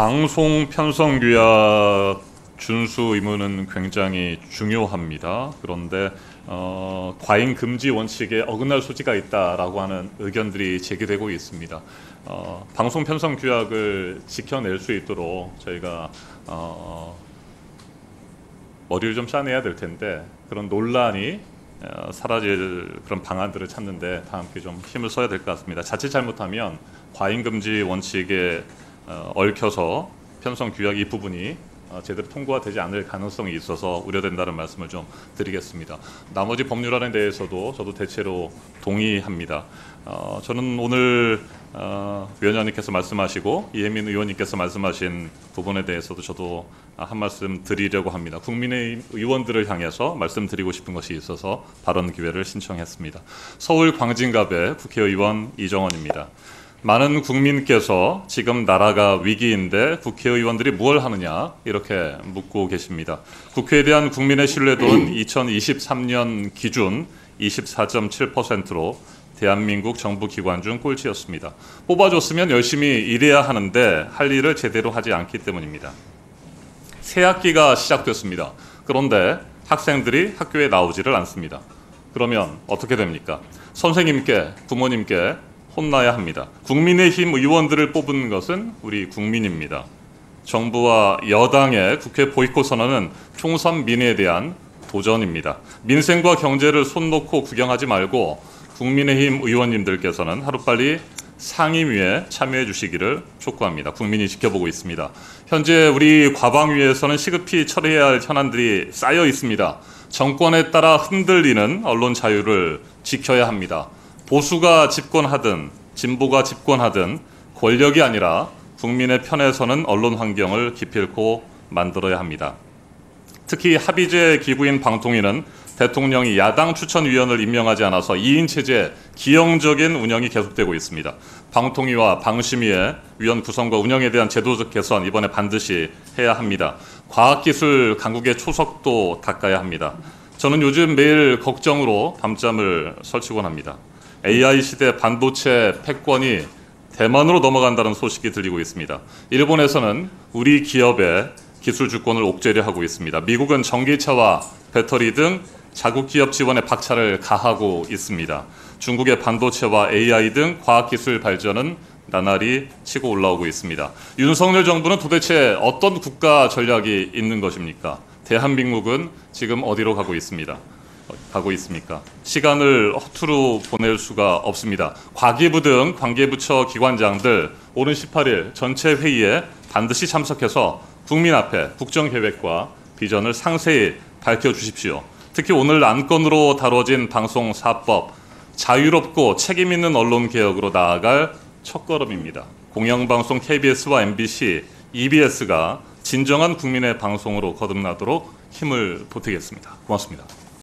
방송 편성 규약 준수 의무는 굉장히 중요합니다. 그런데 어, 과잉 금지 원칙에 어긋날 소지가 있다라고 하는 의견들이 제기되고 있습니다. 어, 방송 편성 규약을 지켜낼 수 있도록 저희가 어, 머리를 좀 짜내야 될 텐데 그런 논란이 어, 사라질 그런 방안들을 찾는데 다 함께 좀 힘을 써야 될 것 같습니다. 자칫 잘못하면 과잉 금지 원칙에 어, 얽혀서 편성 규약 이 부분이 어, 제대로 통과가 되지 않을 가능성이 있어서 우려된다는 말씀을 좀 드리겠습니다. 나머지 법률안에 대해서도 저도 대체로 동의합니다. 어, 저는 오늘 어, 위원장님께서 말씀하시고 이혜민 의원님께서 말씀하신 부분에 대해서도 저도 한 말씀 드리려고 합니다. 국민의 의원들을 향해서 말씀드리고 싶은 것이 있어서 발언 기회를 신청했습니다. 서울 광진갑의 국회의원 이정원입니다. 많은 국민께서 지금 나라가 위기인데 국회의원들이 무엇 하느냐 이렇게 묻고 계십니다. 국회에 대한 국민의 신뢰도는 2023년 기준 24.7%로 대한민국 정부 기관 중 꼴찌였습니다. 뽑아줬으면 열심히 일해야 하는데 할 일을 제대로 하지 않기 때문입니다. 새 학기가 시작됐습니다. 그런데 학생들이 학교에 나오지를 않습니다. 그러면 어떻게 됩니까? 선생님께, 부모님께 혼나야 합니다. 국민의힘 의원들을 뽑은 것은 우리 국민입니다. 정부와 여당의 국회 보이콧 선언은 총선 민의에 대한 도전입니다. 민생과 경제를 손 놓고 구경하지 말고 국민의힘 의원님들께서는 하루빨리 상임위에 참여해 주시기를 촉구합니다. 국민이 지켜보고 있습니다. 현재 우리 과방위에서는 시급히 처리해야 할 현안들이 쌓여 있습니다. 정권에 따라 흔들리는 언론 자유를 지켜야 합니다. 보수가 집권하든 진보가 집권하든 권력이 아니라 국민의 편에 서는 언론 환경을 기필코 만들어야 합니다. 특히 합의제 기구인 방통위는 대통령이 야당 추천위원을 임명하지 않아서 2인 체제 기형적인 운영이 계속되고 있습니다. 방통위와 방심위의 위원 구성과 운영에 대한 제도적 개선 이번에 반드시 해야 합니다. 과학기술 강국의 초석도 닦아야 합니다. 저는 요즘 매일 걱정으로 밤잠을 설치곤 합니다. AI 시대 반도체 패권이 대만으로 넘어간다는 소식이 들리고 있습니다. 일본에서는 우리 기업의 기술 주권을 옥죄려 하고 있습니다. 미국은 전기차와 배터리 등 자국 기업 지원에 박차를 가하고 있습니다. 중국의 반도체와 AI 등 과학기술 발전은 나날이 치고 올라오고 있습니다. 윤석열 정부는 도대체 어떤 국가 전략이 있는 것입니까? 대한민국은 지금 어디로 가고 있습니다. 가고 있습니까? 시간을 허투루 보낼 수가 없습니다. 과기부 등 관계부처 기관장들 오는 18일 전체 회의에 반드시 참석해서 국민 앞에 국정 계획과 비전을 상세히 밝혀 주십시오. 특히 오늘 안건으로 다뤄진 방송 사법, 자유롭고 책임 있는 언론 개혁으로 나아갈 첫걸음입니다. 공영방송 KBS와 MBC, EBS가 진정한 국민의 방송으로 거듭나도록 힘을 보태겠습니다. 고맙습니다.